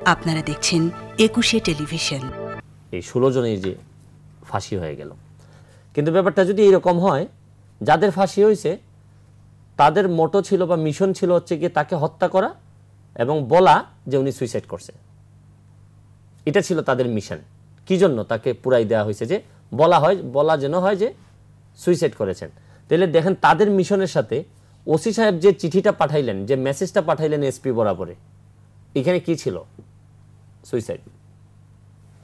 আপনারা দেখছেন একুশে টেলিভিশন। এই ষোলো জনের যে ফাঁসি হয়ে গেল। কিন্তু ব্যাপারটা যদি এরকম হয়, যাদের ফাঁসি হয়েছে, তাদের মোটো ছিল বা মিশন ছিল হচ্ছে গিয়ে তাকে হত্যা করা এবং বলা যে উনি সুইসাইড করছে। এটা ছিল তাদের মিশন। কি জন্য তাকে পুরাই দেওয়া হয়েছে যে বলা হয়, বলা যেন হয় যে সুইসাইড করেছেন। তাহলে দেখেন তাদের মিশনের সাথে ওসি সাহেব যে চিঠিটা পাঠাইলেন, যে মেসেজটা পাঠাইলেন এসপি বরাবরে, এখানে কি ছিল? সুইসাইড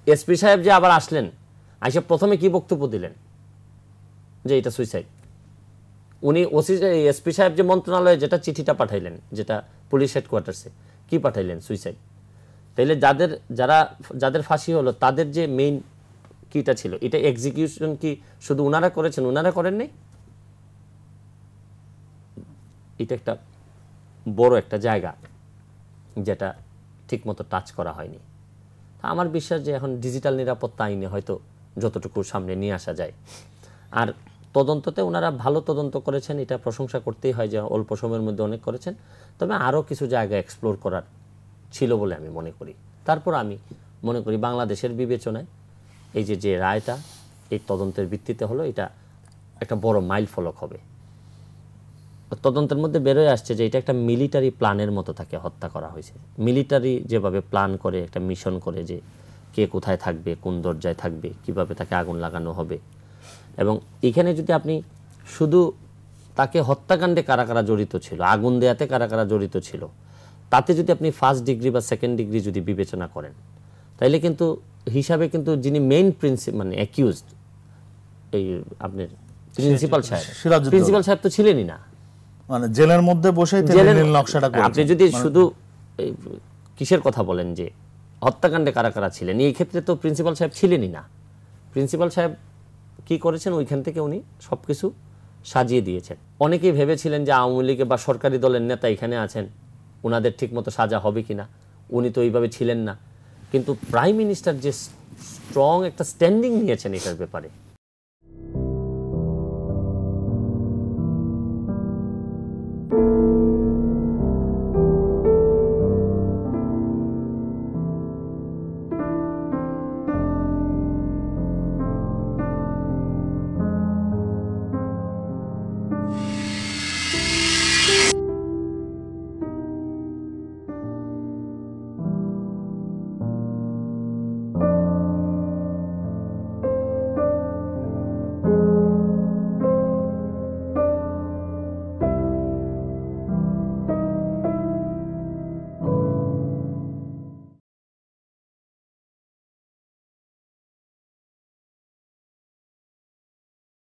এসপি সাহেব যে আবার আসলেন, আইসা প্রথমে কি বক্তব্য দিলেন? যে এটা সুইসাইড উনি ওসি এসপি সাহেব যে মন্ত্রণালয়ে যেটা চিঠিটা পাঠাইলেন, যেটা পুলিশ হেডকোয়ার্টার্সে কি পাঠাইলেন সুইসাইড তাইলে যাদের, যারা, যাদের ফাঁসি হলো, তাদের যে মেইন কিটা ছিল, এটা এক্সিকিউশন কি শুধু ওনারা করেছেন ওনারা করেন নাই? এটা একটা বড় একটা জায়গা, যেটা ঠিকমতো টাচ করা হয়নি। আমার বিশ্বাস যে এখন ডিজিটাল নিরাপত্তা আইনে হয়তো যতটুকু সামনে নিয়ে আসা যায়। আর তদন্ততে ওনারা ভালো তদন্ত করেছেন, এটা প্রশংসা করতেই হয় যে অল্প সময়ের মধ্যে অনেক করেছেন। তবে আরও কিছু জায়গা এক্সপ্লোর করার ছিল বলে আমি মনে করি। তারপর আমি মনে করি বাংলাদেশের বিবেচনায় এই যে যে রায়টা এই তদন্তের ভিত্তিতে হলো, এটা একটা বড় মাইল ফলক হবে। তদন্তের মধ্যে বেরোয় আসছে যে এটা একটা মিলিটারি প্ল্যানের মতো তাকে হত্যা করা হয়েছে। মিলিটারি যেভাবে প্ল্যান করে একটা মিশন করে যে কে কোথায় থাকবে কোন দরজায় থাকবে কীভাবে তাকে আগুন লাগানো হবে। এবং এখানে যদি আপনি শুধু তাকে হত্যাকাণ্ডে কারা কারা জড়িত ছিল আগুন দেয়াতে কারা কারা জড়িত ছিল তাতে যদি আপনি ফার্স্ট ডিগ্রি বা সেকেন্ড ডিগ্রি যদি বিবেচনা করেন তাইলে কিন্তু হিসাবে কিন্তু যিনি মেইন প্রিন্সিপ মানে অ্যাকিউজড এই আপনার প্রিন্সিপাল সাহেব। প্রিন্সিপাল সাহেব তো ছিলেনই না। মানে জেলের মধ্যে বসেই জেলের- নীল নকশাটা আপনি যদি শুধু এই কিসের কথা বলেন যে হত্যাকাণ্ডে কারা কারা ছিলেন? এই ক্ষেত্রে তো প্রিন্সিপাল সাহেব ছিলেনই না। প্রিন্সিপাল সাহেব কি করেছেন? ওইখান থেকে উনি সবকিছু সাজিয়ে দিয়েছেন। অনেকেই ভেবেছিলেন যে আওয়ামী লীগে বা সরকারি দলের নেতা এখানে আছেন ওনাদের ঠিকমতো সাজা হবে কিনা। উনি তো এইভাবে ছিলেন না। কিন্তু প্রাইম মিনিস্টার যে স্ট্রং একটা স্ট্যান্ডিং নিয়েছেন এটার ব্যাপারে